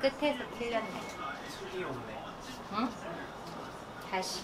끝에서 틀렸네. 속이 없네. 응? 다시.